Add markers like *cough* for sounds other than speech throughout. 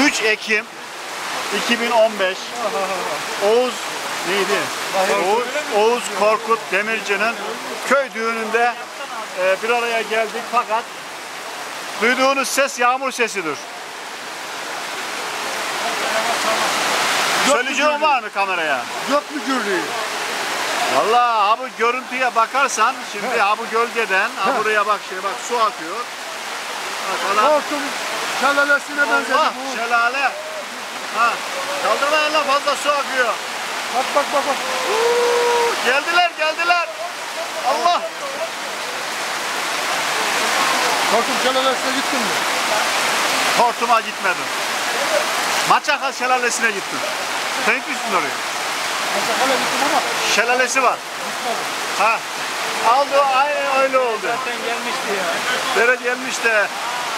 3 Ekim 2015 Oğuz neydi? Oğuz, Oğuz Korkut Demirci'nin köy düğününde e, bir araya geldik fakat duyduğunuz ses yağmur sesidir. Söyleyeceğim var mı kameraya? Yok mu gürlüğü? Vallahi ha bu görüntüye bakarsan şimdi ha bu gölgeden ha buraya bak şey bak su akıyor. Bak şelalesine benzedi bu. şelale. Ha kaldırmayın lan fazla su akıyor. Bak bak bak bak. Uuu, geldiler geldiler. Allah. Hortum şelalesine gittin mi? Hortuma gitmedim. Maçaka şelalesine gittim. Sen gitmişsin oraya. Masakala gittim ama Şelalesi var. gitmedim. Ha. Aldı aynen öyle oldu. Zaten gelmişti ya. Dere gelmiş de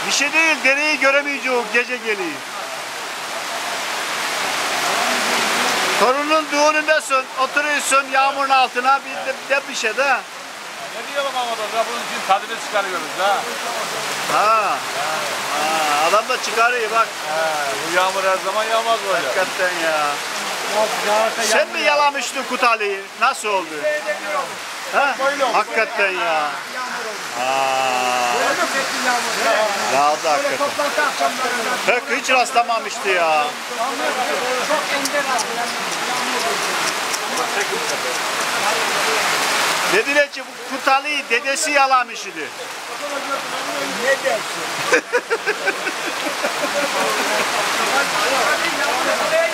bir şey değil dereyi göremeyeceğiz gece geliyor. Torunun düğünündesin, oturuyorsun yağmurun altına bir de, bir de bir şey de. Ne diyelim ama da bunun için tadını çıkarıyoruz ha. Ha. ha adam da çıkarıyor bak. bu yağmur her zaman yağmaz böyle. Hakikaten ya. Sen mi yalamıştın Kutali'yi? Nasıl oldu? Ha? Hakikaten ya. Aa. Yağdı hakikaten. Toplantı akşamlarında Pek hiç rastlamamıştı ya. çok ender Dediler ki bu Kutali'yi dedesi yalamış idi. Ne dersin? *laughs*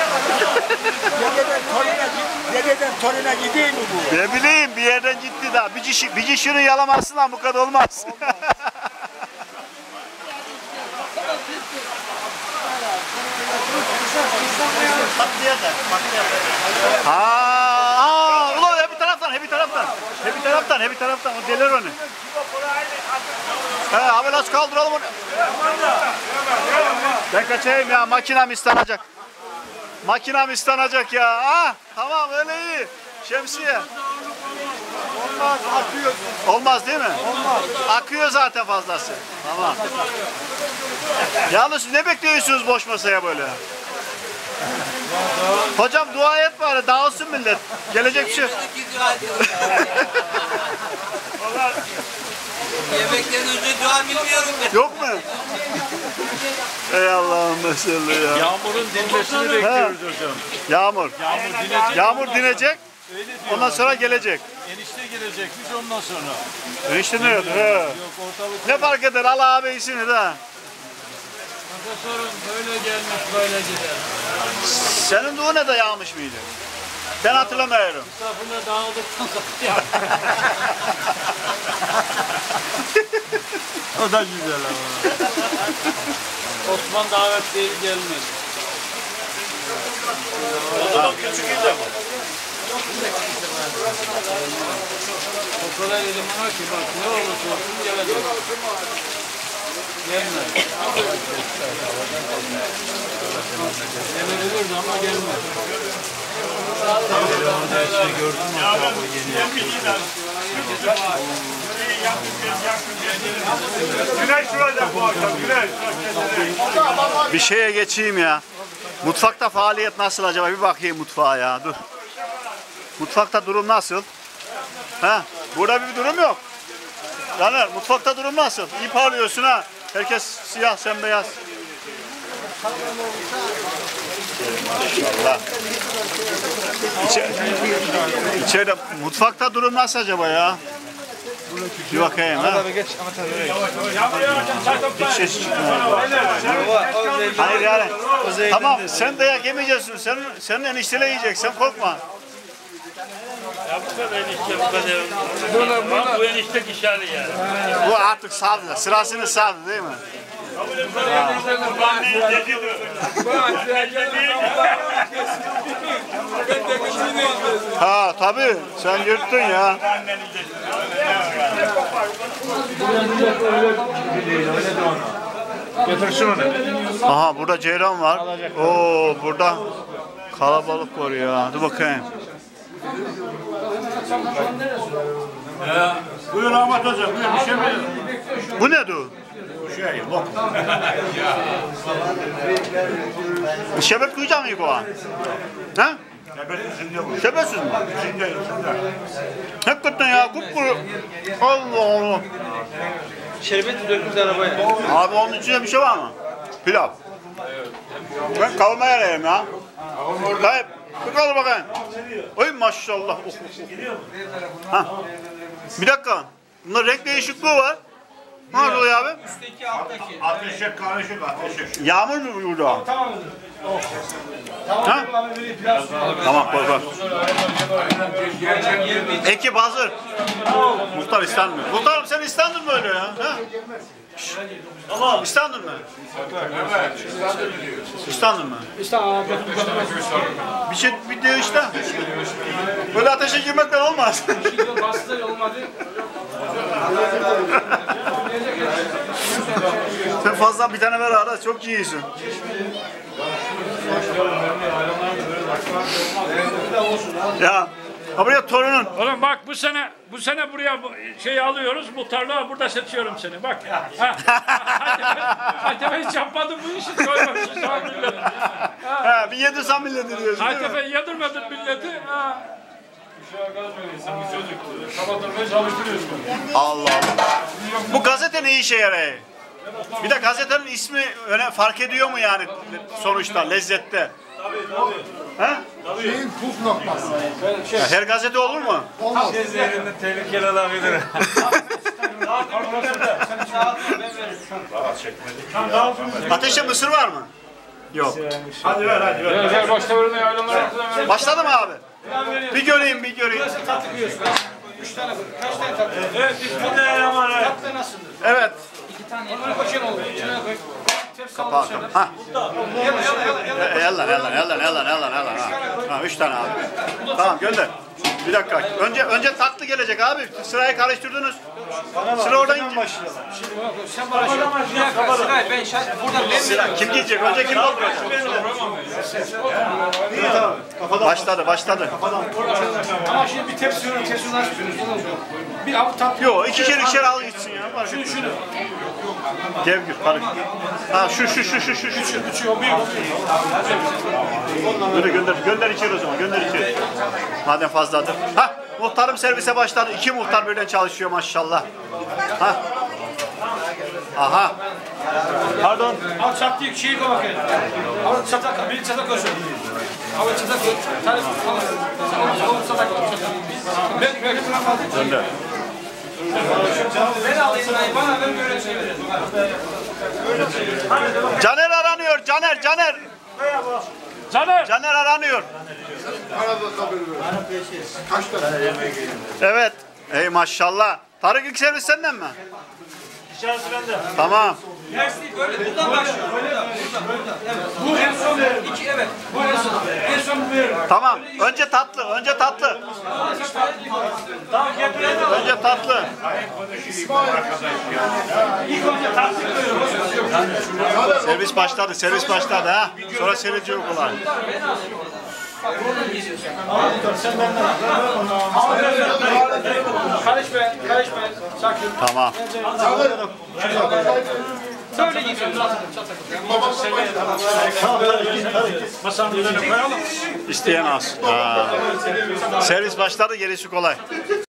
Dededen toruna, dededen toruna gideyim mi bu? Ne bileyim bir yerden gitti daha. Bir kişi, bir kişinin yalamasından bu kadar olmaz. ha, aa, ulan hep bir taraftan, hep bir taraftan. Hep bir taraftan, hep bir taraftan. O delir onu. He, abi nasıl kaldıralım onu? Ben kaçayım ya, makinem istenecek. Makinem istenecek ya. Ah, tamam öyle iyi. Şemsiye. Olmaz, atıyorsun. Olmaz değil mi? Olmaz. Akıyor zaten fazlası. Tamam. Yalnız ne bekliyorsunuz boş masaya böyle? Hocam dua et bari dağılsın millet. Gelecek bir şey. *laughs* Yemekten önce dua bilmiyorum ben. Yok mu? Ey Allah'ım mesela ya. Yağmurun dinmesini bekliyoruz hocam. Yağmur. Yağmur dinecek. Yağmur dinecek. Öyle diyor. Ondan sonra gelecek. Enişte gelecekmiş ondan sonra. Enişte ne. Yok ortalık. Ne fark eder Allah abi iyisini de. Profesörüm böyle gelmiş böyle gider. Senin düğüne de yağmış mıydı? Ben hatırlamıyorum. Safına dağıldıktan sonra O da güzel ama. Osman davet değil gelmedi. O zaman küçük ilde bu. O kadar dedim ona ki bak ne olursa olsun gelecek. Gelmedi. Gelebilirdi ama gelmedi. Güneş şurada bu güneş. Bir şeye geçeyim ya. Mutfakta faaliyet nasıl acaba? Bir bakayım mutfağa ya. Dur. Mutfakta durum nasıl? Ha? Burada bir durum yok. Caner mutfakta durum nasıl? İyi parlıyorsun ha. Herkes siyah sen beyaz. Maşallah. İçe, içeride mutfakta durum nasıl acaba ya? Bir bakayım ha. Hiç ses çıkmıyor. Hayır yani. Tamam sen dayak yemeyeceksin. Sen, senin enişteyle yiyecek. Sen korkma. Kadar enişte bu kadar. Bak bu enişte dışarı yani. Bu artık savdı. Sırasını savdı değil mi? Ha tabii. Sen yırttın ya. Getirsin onu. Aha burada ceyran var. Oo burada kalabalık var ya. Dur bakayım. Buyur Ahmet Hoca. Buyur bir şey mi? Bu ne du? Şey, bok. Şebek koyacak mıyım kova? Ha? Şebeksiz mi? Üstünde, üstünde. Hakikaten ya kupkuru. Allah Allah. Şerbeti dökmüş arabaya. Abi onun içinde bir şey var mı? Pilav. Ben kavurma yerim ya. Dayı bir kaldır bakayım. Oy maşallah. Oh, oh, oh. Ha. Bir dakika. Bunda renk değişikliği var. Ne oluyor abi? Üstteki alttaki. Ateşe karışık, ateşe. Yağmur mu burada? Tamam. Ha? Tamam koy koy. Ekip hazır. Muhtar İstanbul. Muhtarım sen İstanbul mu öyle ya? Ha? Şşş. İstanbul mu? İstanbul mu? Bir şey bir diyor işte. Böyle ateşe girmekten olmaz. Bastı olmadı. *laughs* Fazla bir tane ver ara çok iyisin. ya buraya torunun. Oğlum bak bu sene bu sene buraya bu şeyi alıyoruz. Muhtarlığa burada seçiyorum seni. Bak. Ha. Haytepe hiç yapmadın bu işi. Koymamışsın millet. Ha, bir yedirsen millet diyorsun mi? Haytepe yedirmedin milleti. Ha. Allah Allah. Bu gazete ne işe yarıyor? Bir de gazetenin ismi öne fark ediyor mu yani sonuçta lezzette? Ha? Şeyin puf noktası. Ya her gazete olur mu? Üzerinde tehlikeli olabilir. Ateşte mısır var mı? Yok. Hadi ver, hadi ver. Gel başta böyle yaylanlar. Başladı mı abi? Bir göreyim, bir göreyim. Evet, üstünde yaman. evet. Evet. Onları Kapağı. Ha. Yalan, yalan, yalan, yalan, yalan. Ha. ha, üç tane abi. Tamam gönder. Bir dakika. Önce önce tatlı gelecek abi. Sırayı karıştırdınız. Sıra oradan dakika Sıray ben şart. Burada ben Sıra kim gidecek? Önce kim dolduracak? Başladı, başladı. Ama şimdi bir tepsi yiyorum. Tepsi nasıl yapıyorsunuz? Bir avuç tatlı. Yok, ikişer ikişer al gitsin ya. Şunu şunu. Gevgür, karış. Ha şu şu şu şu şu şu. şu. Üçü o büyük. Gönder gönder gönder içeri o zaman gönder içeri. Madem fazladır. Ha muhtarım servise başladı. İki muhtar birden çalışıyor maşallah. Ha. Aha. Pardon. Al çatlıyı şeyi koy bakayım. Al çatak. Bir çatak koysun. Al çatak koy. Tarif al. Al çatak koy. Ben ben Gönder. ben alayım. Bana ver böyle şey verin. Caner aranıyor. Caner, Caner. Caner. Caner aranıyor. Kaç tane? Evet. Ey maşallah. Tarık ilk servis senden mi? İçerisi bende. Tamam. Ters değil böyle. Buradan başlıyor. Burada. Burada. Burada. Evet. Bu en son. İki evet. Bu en son. En son bu. Tamam. Önce tatlı. Önce tatlı. Tamam getirelim. Önce tatlı. İlk önce tatlı koyuyoruz. Servis başladı. Servis başladı ha. Sonra seyirci. Karışmayın. Sakin. Tamam. Böyle gidiyoruz. Masanın üzerine koyalım. İsteyen az. Ha. Servis başladı. Gerisi kolay.